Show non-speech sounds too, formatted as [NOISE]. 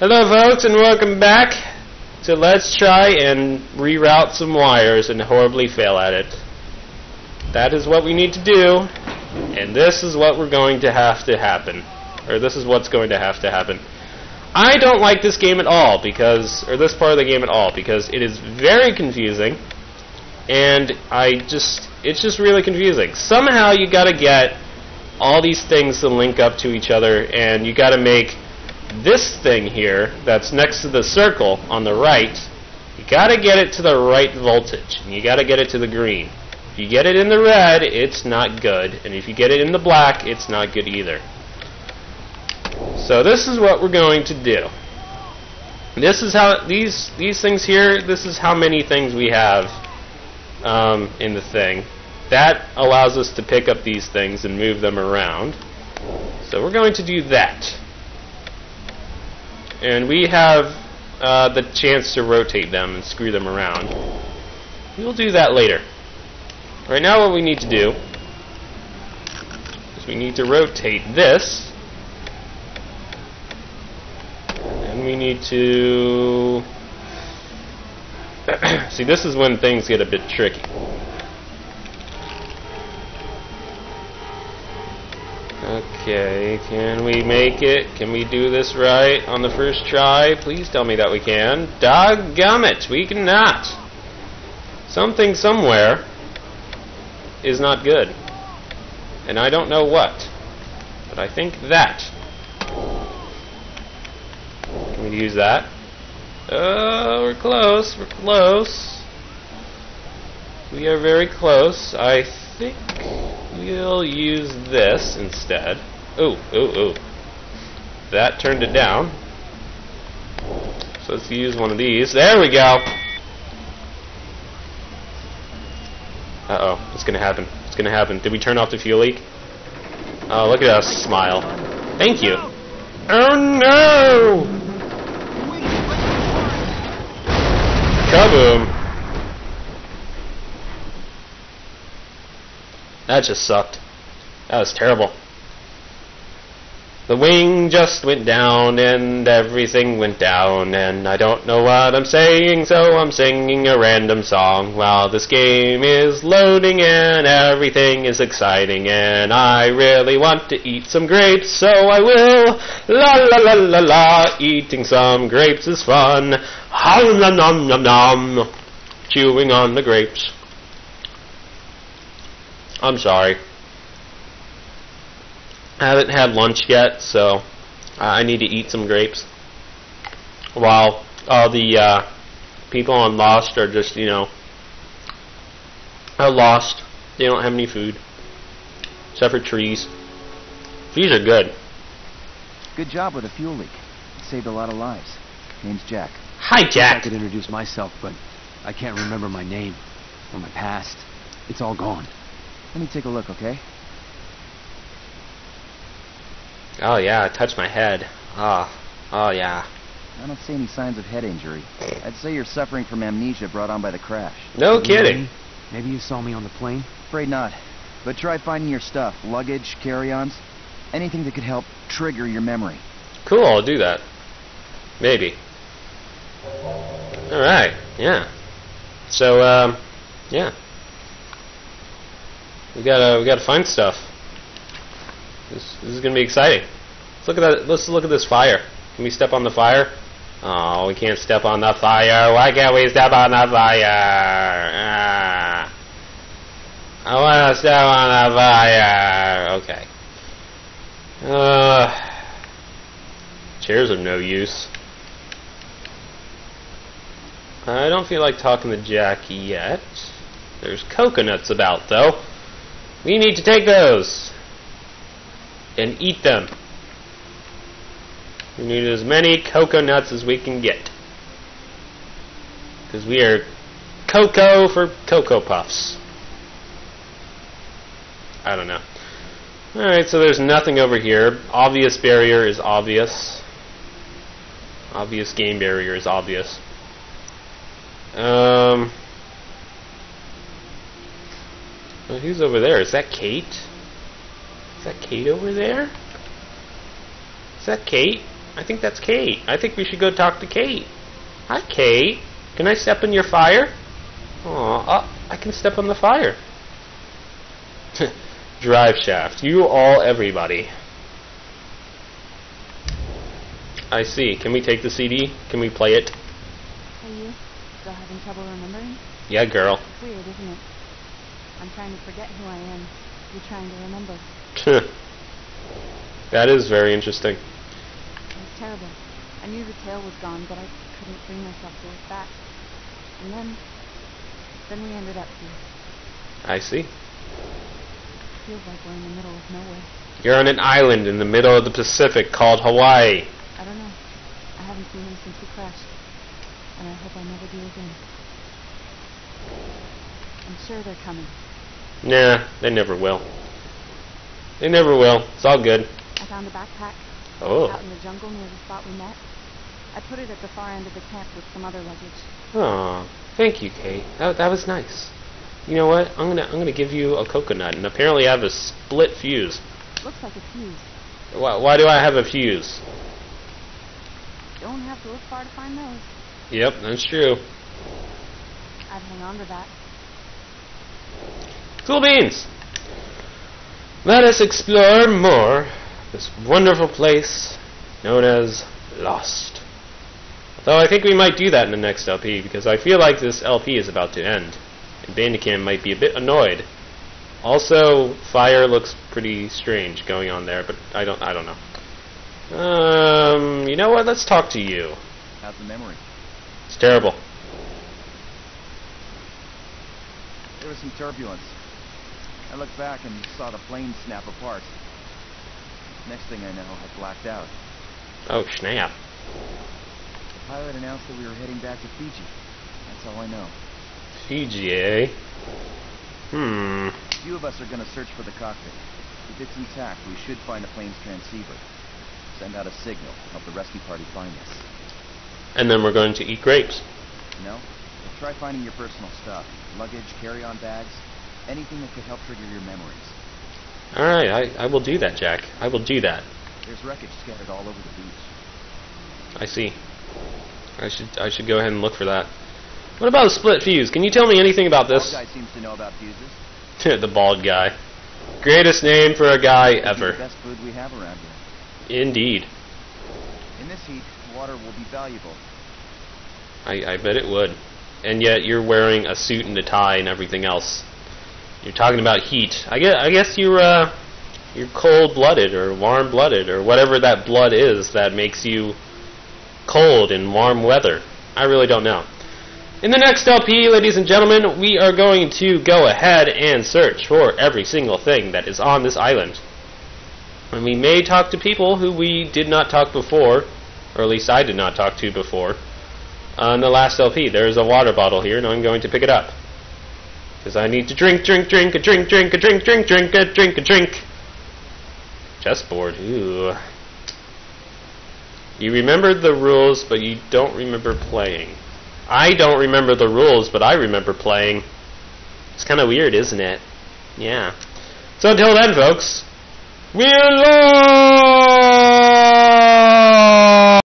Hello folks and welcome back to Let's Try and Reroute Some Wires and Horribly Fail at it. That is what we need to do, and this is what we're going to have to happen. Or this is what's going to have to happen. I don't like this game at all because, or this part of the game at all, because it is very confusing, and I just, it's just really confusing. Somehow you gotta get all these things to link up to each other, and you gotta make this thing here that's next to the circle on the right, you gotta get it to the right voltage, and you gotta get it to the green. If you get it in the red, it's not good, and if you get it in the black, it's not good either. So this is what we're going to do. This is how these these things here. This is how many things we have um, in the thing. That allows us to pick up these things and move them around. So we're going to do that and we have uh, the chance to rotate them and screw them around. We'll do that later. Right now what we need to do is we need to rotate this and we need to [CLEARS THROAT] see this is when things get a bit tricky. Okay, can we make it? Can we do this right on the first try? Please tell me that we can. Doggummit, we cannot. Something somewhere is not good. And I don't know what. But I think that. Can we use that? Oh, we're close, we're close. We are very close. I think we'll use this instead. Ooh, ooh, ooh. That turned it down. So let's use one of these. There we go! Uh-oh, it's gonna happen. It's gonna happen. Did we turn off the fuel leak? Oh, look at us smile. Thank you. Oh no! Kaboom! That just sucked. That was terrible. The wing just went down and everything went down and I don't know what I'm saying so I'm singing a random song. While this game is loading and everything is exciting and I really want to eat some grapes so I will la la la la la eating some grapes is fun. Hum nom nom nom nom chewing on the grapes. I'm sorry. I haven't had lunch yet, so I need to eat some grapes. While all the uh, people on Lost are just, you know, are lost. They don't have any food. Except for trees. Trees are good. Good job with the fuel leak. It saved a lot of lives. Name's Jack. Hi, Jack. I Jack. could introduce myself, but I can't remember my name or my past. It's all gone. Let me take a look, okay? Oh, yeah, touched my head. Ah, oh, yeah. I don't see any signs of head injury. I'd say you're suffering from amnesia brought on by the crash. No kidding. Maybe, maybe you saw me on the plane. Afraid not. But try finding your stuff. Luggage, carry-ons. Anything that could help trigger your memory. Cool, I'll do that. Maybe. Alright, yeah. So, um, yeah. We gotta, we gotta find stuff. This, this is gonna be exciting. Let's look at that, let's look at this fire. Can we step on the fire? Oh, we can't step on the fire. Why can't we step on the fire? Ah. I wanna step on the fire. Okay. Uh, chairs are no use. I don't feel like talking to Jack yet. There's coconuts about, though. We need to take those and eat them. We need as many coconuts as we can get. Because we are cocoa for Cocoa Puffs. I don't know. Alright, so there's nothing over here. Obvious barrier is obvious. Obvious game barrier is obvious. Um. Well, who's over there? Is that Kate? Is that Kate over there? Is that Kate? I think that's Kate. I think we should go talk to Kate. Hi, Kate. Can I step in your fire? Aw, uh, I can step on the fire. [LAUGHS] Driveshaft. You all, everybody. I see. Can we take the CD? Can we play it? Are you still having trouble remembering? Yeah, girl. It's weird, isn't it? I'm trying to forget who I am. You're trying to remember. [LAUGHS] that is very interesting. It terrible. I knew the tail was gone, but I couldn't bring myself to look back. And then, then we ended up here. I see. Feels like we're in the middle of nowhere. You're on an island in the middle of the Pacific called Hawaii. I don't know. I haven't seen him since we crashed. And I hope I never do again. I'm sure they're coming. Nah, they never will. They never will. It's all good. I found a backpack Oh. out in the jungle near the spot we met. I put it at the far end of the camp with some other luggage. Oh, thank you, Kate. That, that was nice. You know what? I'm gonna I'm gonna give you a coconut, and apparently I have a split fuse. Looks like a fuse. Why, why do I have a fuse? Don't have to look far to find those. Yep, that's true. I'd hang on to that. Cool beans. Let us explore more this wonderful place known as Lost. Though I think we might do that in the next LP because I feel like this LP is about to end, and Bandicam might be a bit annoyed. Also, fire looks pretty strange going on there, but I don't I don't know. Um, you know what? Let's talk to you. How's the memory? It's terrible. There was some turbulence. I looked back and saw the plane snap apart. Next thing I know, I blacked out. Oh snap! The pilot announced that we were heading back to Fiji. That's all I know. Fiji, eh? Hmm. A few of us are gonna search for the cockpit. If it's intact, we should find the plane's transceiver. Send out a signal, help the rescue party find us. And then we're going to eat grapes. No. Try finding your personal stuff. Luggage, carry-on bags, anything that could help trigger your memories. All right, I, I will do that, Jack. I will do that. There's wreckage scattered all over the beach. I see. I should I should go ahead and look for that. What about a split fuse? Can you tell me anything about This this? guy seems to know about fuses. [LAUGHS] the bald guy. Greatest name for a guy The ever. best food we have around here. Indeed. In this heat, water will be valuable. I, I bet it would. And yet you're wearing a suit and a tie and everything else. You're talking about heat. I guess I guess you're uh, you're cold-blooded or warm-blooded or whatever that blood is that makes you cold in warm weather. I really don't know. In the next LP, ladies and gentlemen, we are going to go ahead and search for every single thing that is on this island. And we may talk to people who we did not talk before, or at least I did not talk to before. On the last LP, there's a water bottle here, and I'm going to pick it up. Because I need to drink, drink, drink, a drink, drink, a drink, drink, drink, a drink, a drink. Chessboard, ooh. You remember the rules, but you don't remember playing. I don't remember the rules, but I remember playing. It's kind of weird, isn't it? Yeah. So until then, folks, we're lost!